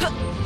哼。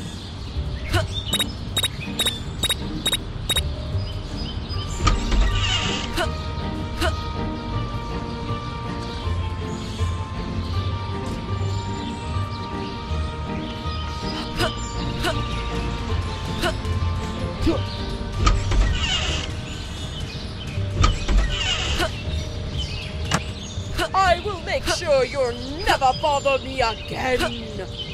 You'll never bother me again!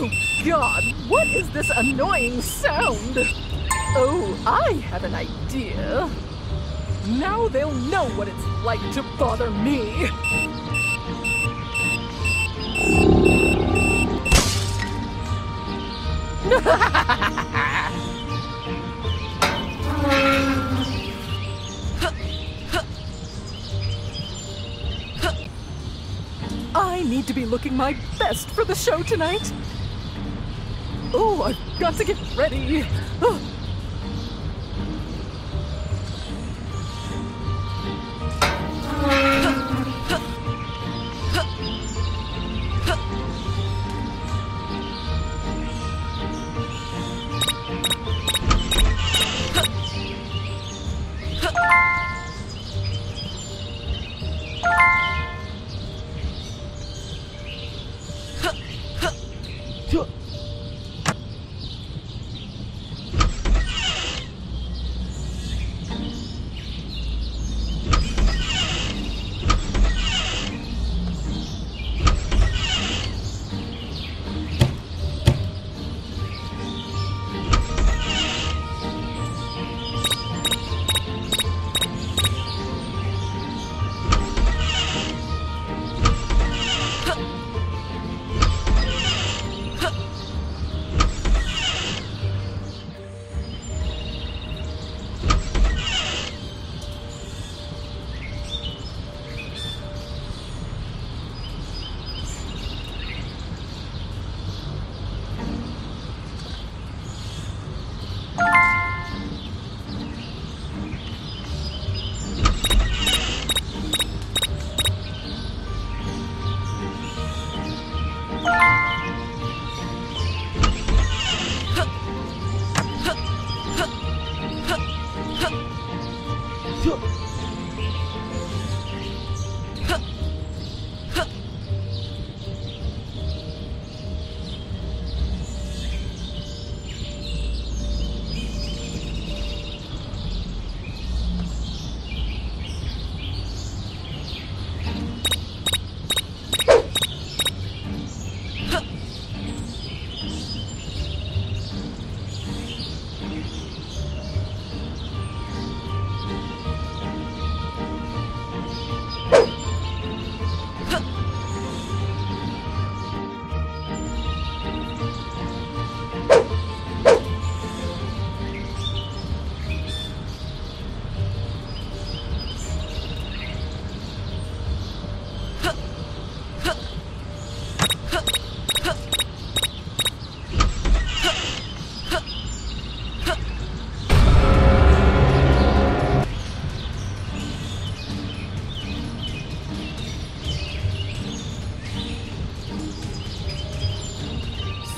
Oh, God, what is this annoying sound? Oh, I have an idea. Now they'll know what it's like to bother me. I need to be looking my best for the show tonight. Oh, I've got to get ready. Oh.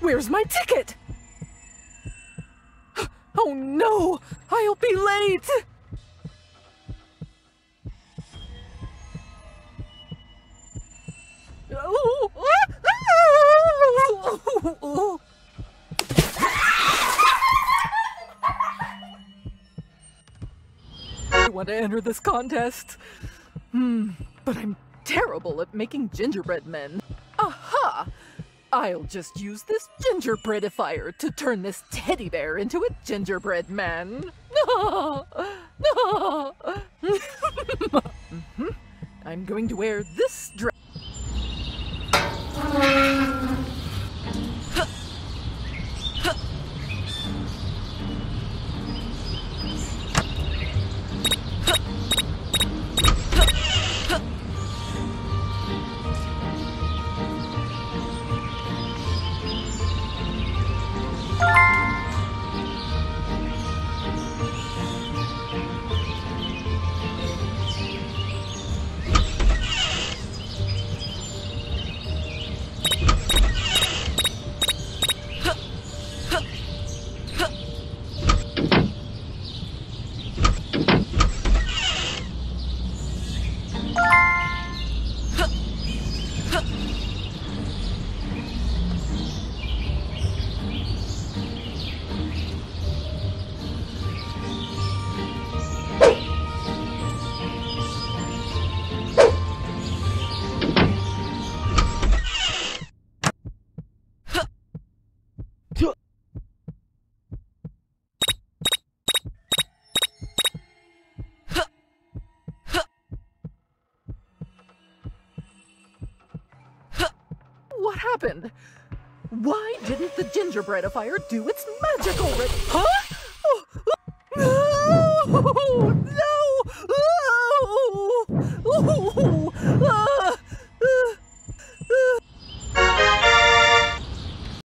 Where's my ticket? Oh no! I'll be late! I want to enter this contest. Hmm, but I'm terrible at making gingerbread men. I'll just use this gingerbreadifier to turn this teddy bear into a gingerbread man. No, no. Mhm. I'm going to wear this dress. What happened? Why didn't the gingerbreadifier do its magical ri- Huh? Oh, oh no!